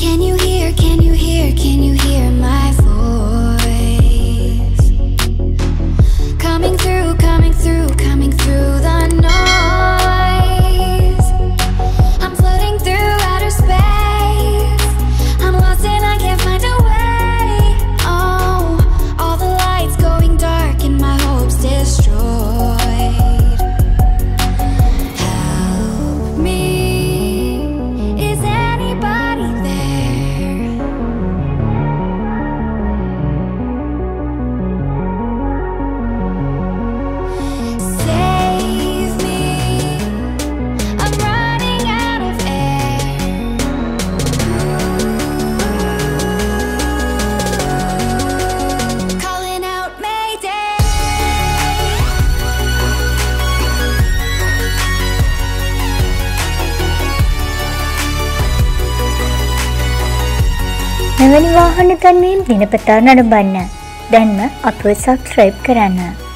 Can you hear, can you hear, can you hear me? මෙවැනි වාහන ගන්වීම් දිනපතා නඩබන්න දැන්ම අප සබස්ක්‍රයිබ් කරන්න.